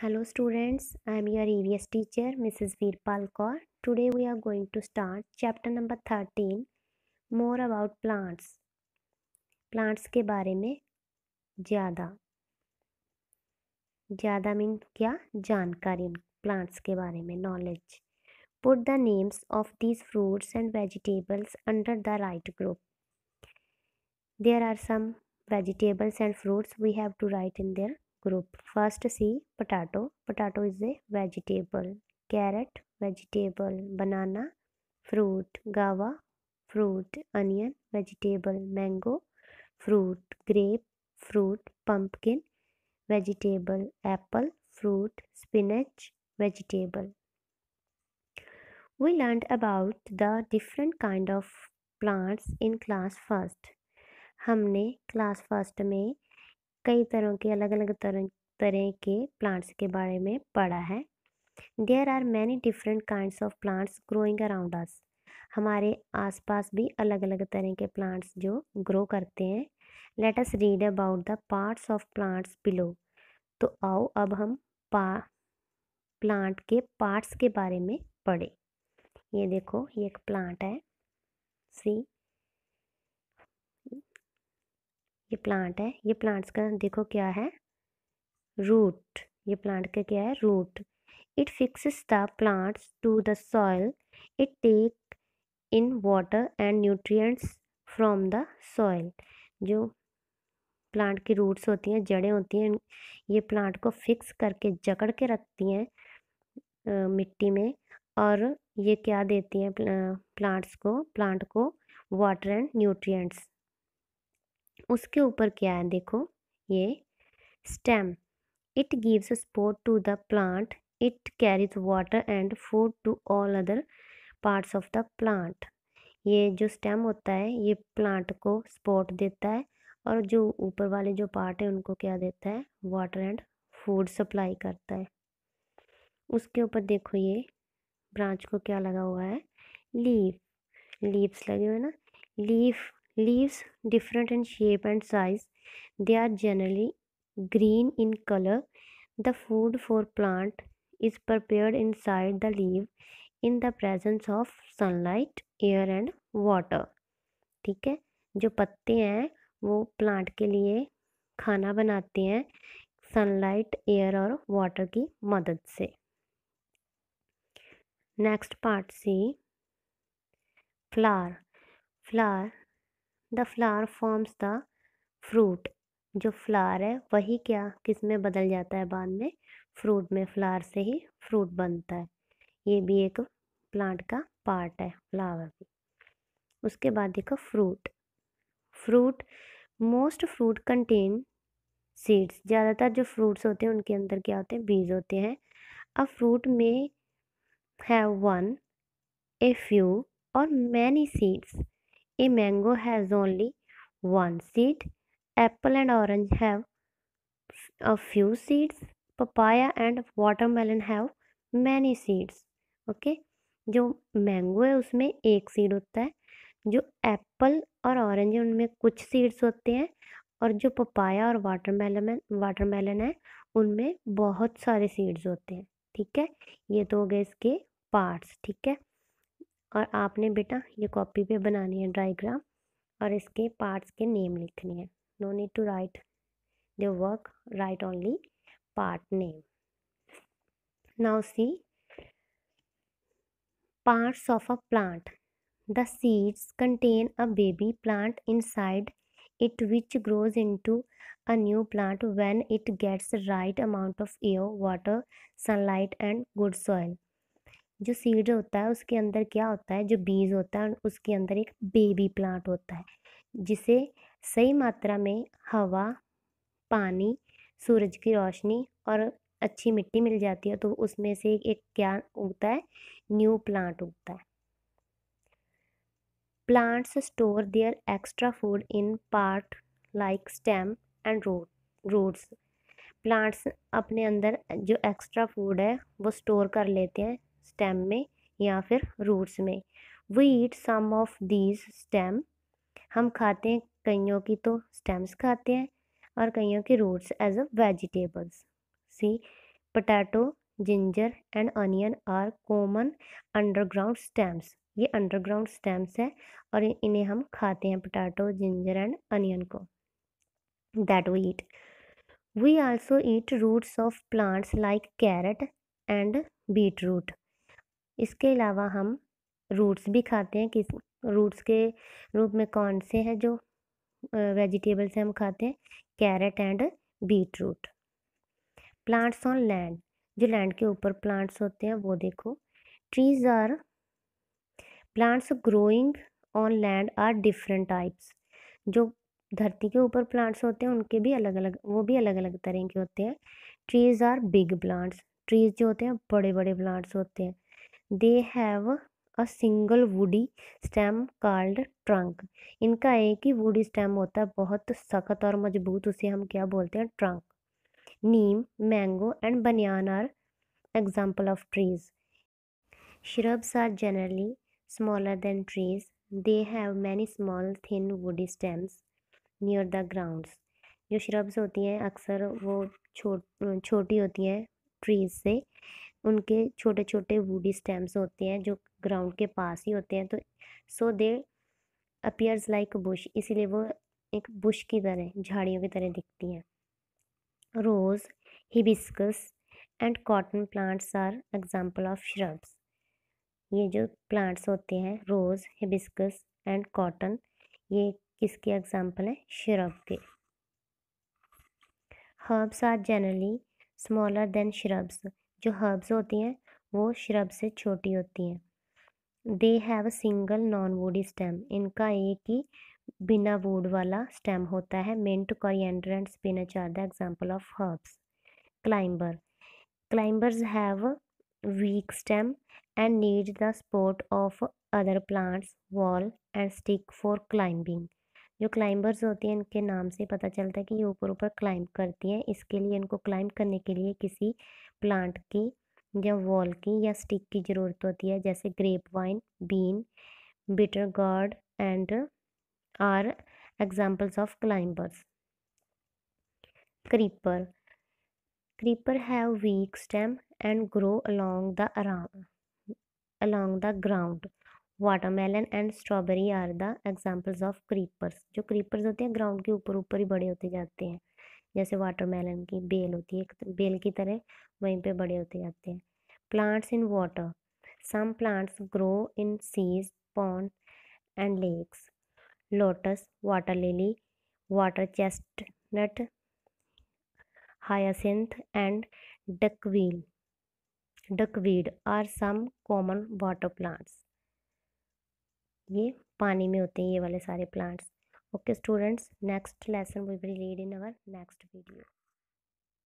Hello students, I am your EVS teacher Mrs. Veerpal Kaur. Today we are going to start chapter number 13 more about plants. Plants के बारे में ज़्यादा ज़्यादा mean क्या जानकारी plants के बारे में knowledge. Put the names of these fruits and vegetables under the right group. There are some vegetables and fruits we have to write in their Group first see potato potato is a vegetable carrot vegetable banana fruit guava fruit onion vegetable mango fruit grape fruit pumpkin vegetable apple fruit spinach vegetable we learned about the different kind of plants in class first हमने class first में कई तरह के अलग अलग तरह तरह के प्लांट्स के बारे में पढ़ा है। There are many different kinds of plants growing around us हमारे आसपास भी अलग अलग तरह के प्लांट्स जो ग्रो करते हैं। Let us read about the parts of plants below तो आओ अब हम पा प्लांट के पार्ट्स के बारे में पढ़े। ये देखो, ये एक प्लांट है। सी ये प्लांट है। ये प्लांट्स का देखो क्या है? रूट ये प्लांट का क्या है? Root it fixes the plants to the soil it take in water and nutrients from the soil जो प्लांट की रूट्स होती हैं, जड़ें होती हैं, ये प्लांट को फिक्स करके, जकड़ के रखती हैं मिट्टी में और ये क्या देती हैं प्लांट्स को प्लांट को वाटर एंड न्यूट्रिएंट्स उसके ऊपर क्या है? देखो, ये stem it gives support to the plant it carries water and food to all other parts of the plant ये जो स्टेम होता है, ये प्लांट को सपोर्ट देता है और जो ऊपर वाले जो पार्ट है, उनको क्या देता है? वाटर एंड फ़ूड सप्लाई करता है। उसके ऊपर देखो ये ब्रांच को क्या लगा हुआ है? लीफ लीव्स लगे हुए ना? Leaf Leaves different in shape and size. They are generally green in color. The food for plant is prepared inside the leaf in the presence of sunlight, air and water. ठीक है जो पत्ते हैं वो plant के लिए खाना बनाते हैं सनलाइट एयर और वाटर की मदद से next part see flower flower the flower forms the fruit. जो फ्लावर है, वही क्या, किसमें बदल जाता है बाद में? फ्रूट में फ्लावर से ही फ्रूट बनता है। ये भी एक प्लांट का पार्ट है, फ्लावर भी। उसके बाद देखो fruit. Fruit, most fruit contain seeds. ज़्यादातर जो फ्रूट्स होते हैं, उनके अंदर क्या होते हैं? बीज होते हैं। अ फ्रूट में हैव वन ए फ्यू और many seeds A mango has only one seed. Apple and orange have a few seeds. Papaya and watermelon have many seeds. Okay? जो मैंगो है, उसमें एक सीड होता है जो एप्पल और ऑरेंज है, उनमें कुछ सीड्स होते हैं और जो पपाया और वाटरमेलन वाटरमेलन है, उनमें बहुत सारे सीड्स होते हैं ठीक है ये तो हो गए इसके पार्ट्स ठीक है और आपने बेटा ये कॉपी पे बनानी है डायग्राम और इसके पार्ट्स के नेम लिखने हैं। No need to write the work write only part name now see parts of a plant the seeds contain a baby plant inside which grows into a new plant when it gets the right amount of air, water, sunlight and good soil. जो seed होता है, उसके अंदर क्या होता है, जो बीज होता है, उसके अंदर एक बेबी प्लांट होता है, जिसे सही मात्रा में हवा, पानी, सूरज की रोशनी और अच्छी मिट्टी मिल जाती है तो उसमें से एक क्या उगता है, न्यू प्लांट उगता है। Plants store their extra food in part like stem and root roots. Plants अपने अंदर जो एक्स्ट्रा फ़ूड है, वो स्टोर कर लेते हैं स्टेम में या फिर रूट्स में। We eat some of these stem हम खाते हैं, कईयों की तो स्टेम्स खाते हैं और कईयों के roots as a vegetables see potato ginger and onion are common underground stems ये अंडरग्राउंड स्टेम्स है और इन्हें हम खाते हैं पोटैटो जिंजर एंड अनियन को। That we eat we also eat roots of plants like carrot and beet root इसके अलावा हम रूट्स भी खाते हैं, किस रूट्स के रूप में कौन से हैं जो वेजिटेबल्स हम खाते हैं? Carrot and beet root plants on land जो लैंड के ऊपर प्लांट्स होते हैं, वो देखो। Trees are plants growing on land are different types जो धरती के ऊपर प्लांट्स होते हैं, उनके भी अलग अलग वो भी अलग अलग तरह के होते हैं। Trees are big plants trees जो होते हैं बड़े बड़े प्लांट्स होते हैं। They have a single woody stem called trunk इनका एक ही वुडी स्टेम होता है, बहुत सख्त और मज़बूत, उसे हम क्या बोलते हैं? Trunk neem mango and banyan are example of trees shrubs are generally smaller than trees. They have many small, thin woody stems near the grounds. जो shrubs होती हैं, अक्सर वो छोट, छोटी होती हैं ट्रीज से उनके छोटे छोटे वुडी स्टेम्स होते हैं, जो ग्राउंड के पास ही होते हैं तो so they appears like bush इसीलिए वो एक बुश की तरह, झाड़ियों की तरह दिखती हैं। Rose hibiscus and cotton plants are example of shrubs ये जो प्लांट्स होते हैं रोज़ हिबिस्कस एंड कॉटन ये किसके एग्ज़ाम्पल हैं? श्रब के। Herbs are generally smaller than shrubs जो हर्ब्स होती हैं, वो श्रब से छोटी होती हैं। They have single non woody stem इनका एक ही बिना वुड वाला स्टेम होता है। Mint coriander and spinach are the example of herbs climber climbers have weak stem and need the support of other plants wall and stick for climbing जो climbers होती हैं, इनके नाम से पता चलता है कि ये ऊपर ऊपर क्लाइंब करती हैं। इसके लिए इनको क्लाइंब करने के लिए किसी प्लांट की या वॉल की या स्टिक की ज़रूरत होती है, जैसे grape vine bean bitter gourd and are examples of climbers creeper creeper have weak stem and grow along the along the ground watermelon and strawberry are the examples of creepers जो creepers होते हैं ground के ऊपर ऊपर ही बड़े होते जाते हैं। जैसे वाटरमेलन की बेल होती है बेल की तरह वहीं पे बड़े होते जाते हैं। Plants in water some plants grow in seas pond and lakes lotus water lily water chestnut hyacinth and duckweed duckweed are some common water plants ये पानी में होते हैं ये वाले सारे plants okay students next lesson we will read in our next video